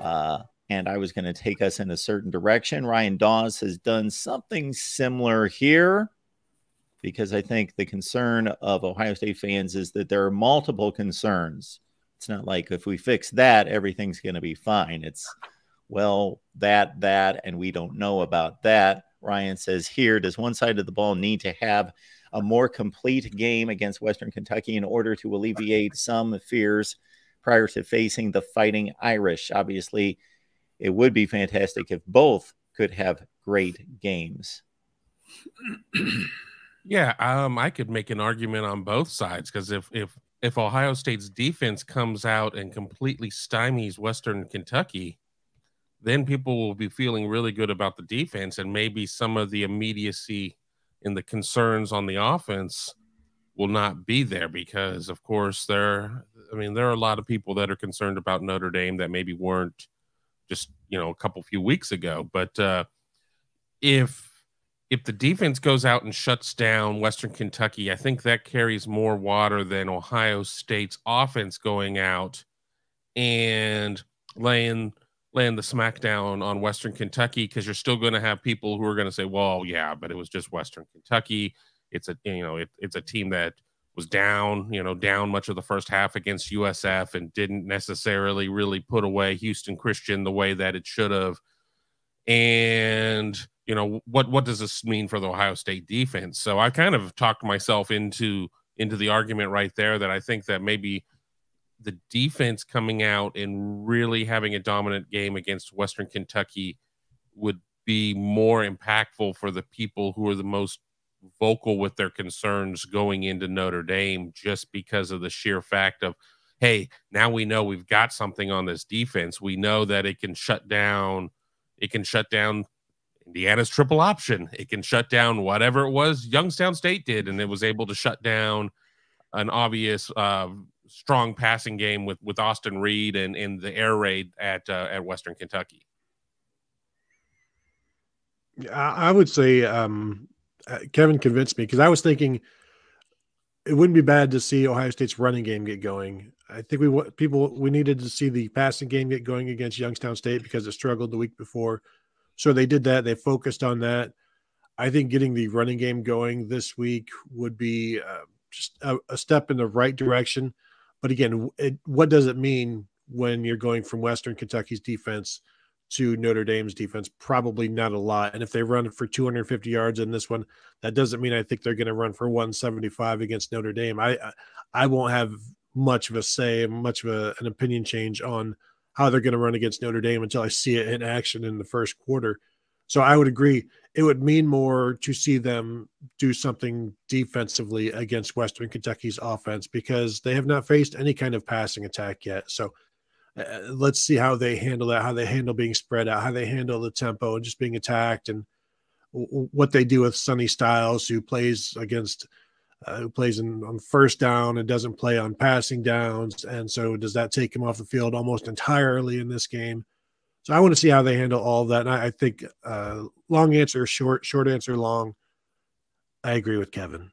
Uh, and I was going to take us in a certain direction. Ryan Dawes has done something similar here because I think the concern of Ohio State fans is that there are multiple concerns. It's not like if we fix that, everything's going to be fine. It's, well, that, that, and we don't know about that. Ryan says here, does one side of the ball need to have a more complete game against Western Kentucky in order to alleviate some fears prior to facing the Fighting Irish? Obviously, it would be fantastic if both could have great games. Yeah, um, I could make an argument on both sides because if if if Ohio State's defense comes out and completely stymies Western Kentucky, then people will be feeling really good about the defense, and maybe some of the immediacy and the concerns on the offense will not be there because, of course, there. I mean, there are a lot of people that are concerned about Notre Dame that maybe weren't just you know a couple few weeks ago, but uh, if if the defense goes out and shuts down Western Kentucky, I think that carries more water than Ohio State's offense going out and laying laying the smackdown on Western Kentucky because you're still going to have people who are going to say, "Well, yeah, but it was just Western Kentucky. It's a you know it, it's a team that was down, you know, down much of the first half against USF and didn't necessarily really put away Houston Christian the way that it should have." And you know what what does this mean for the Ohio State defense? So I kind of talked myself into into the argument right there that I think that maybe the defense coming out and really having a dominant game against Western Kentucky would be more impactful for the people who are the most vocal with their concerns going into Notre Dame just because of the sheer fact of hey, now we know we've got something on this defense. We know that it can shut down it can shut down Indiana's triple option. It can shut down whatever it was Youngstown State did, and it was able to shut down an obvious uh, strong passing game with with Austin Reed and in the air raid at uh, at Western Kentucky. I would say um, uh, Kevin convinced me because I was thinking it wouldn't be bad to see Ohio State's running game get going. I think we people we needed to see the passing game get going against Youngstown State because it struggled the week before. So they did that. They focused on that. I think getting the running game going this week would be uh, just a, a, step in the right direction. But again, it, what does it mean when you're going from Western Kentucky's defense to Notre Dame's defense? Probably not a lot. And if they run for 250 yards in this one, that doesn't mean I think they're going to run for 175 against Notre Dame. I I won't have much of a say, much of a, an opinion change on how they're going to run against Notre Dame until I see it in action in the first quarter. So I would agree. It would mean more to see them do something defensively against Western Kentucky's offense because they have not faced any kind of passing attack yet. So uh, let's see how they handle that, how they handle being spread out, how they handle the tempo and just being attacked, and w- what they do with Sonny Styles, who plays against uh, who plays in, on first down and doesn't play on passing downs. And so, does that take him off the field almost entirely in this game? So, I want to see how they handle all of that. And I, I think uh, long answer, short, short answer, long. I agree with Kevin.